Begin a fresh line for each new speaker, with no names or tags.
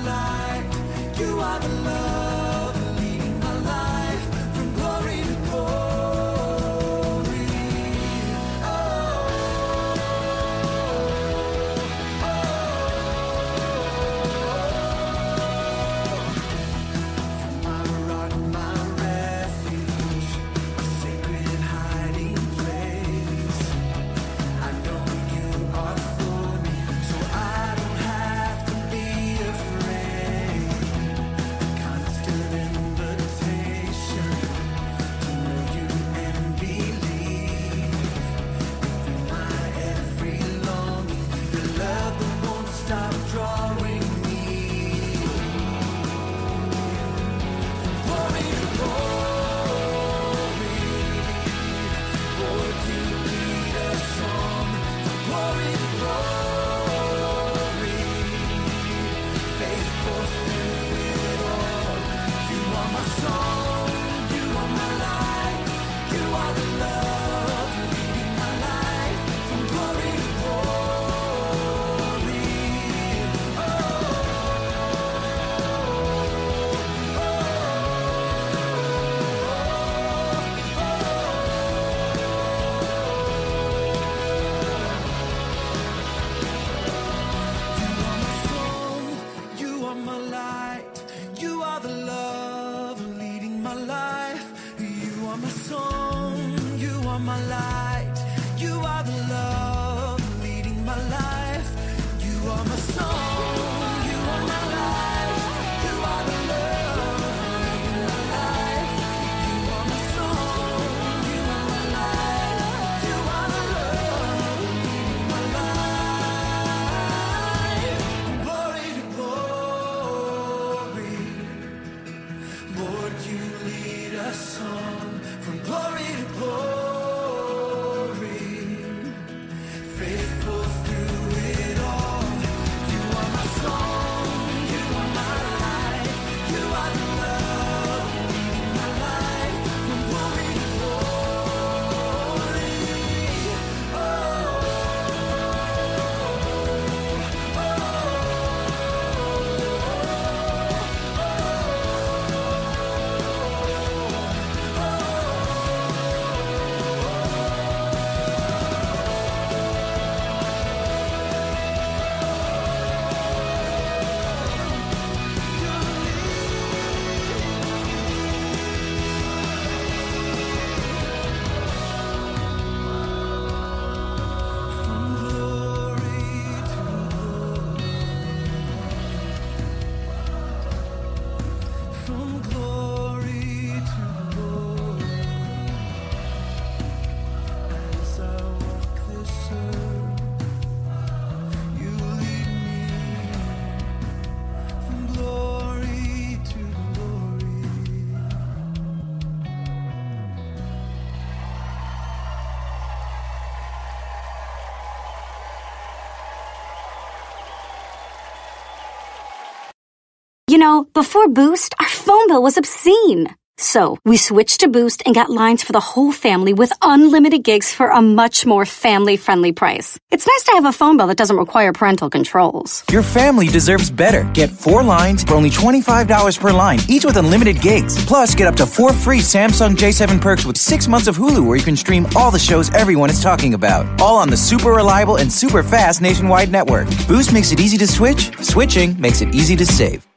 light. You are the love. light. You are the love leading my life. You are my song. You are my light. You lead us on from glory to glory. You
know, before Boost, our phone bill was obscene. So we switched to Boost and got lines for the whole family with unlimited gigs for a much more family friendly price. It's nice to have a phone bill that doesn't require parental controls.
Your family deserves better. Get four lines for only $25 per line, each with unlimited gigs. Plus, get up to four free Samsung J7 Perx with six months of Hulu where you can stream all the shows everyone is talking about. All on the super reliable and super fast nationwide network. Boost makes it easy to switch. Switching makes it easy to save.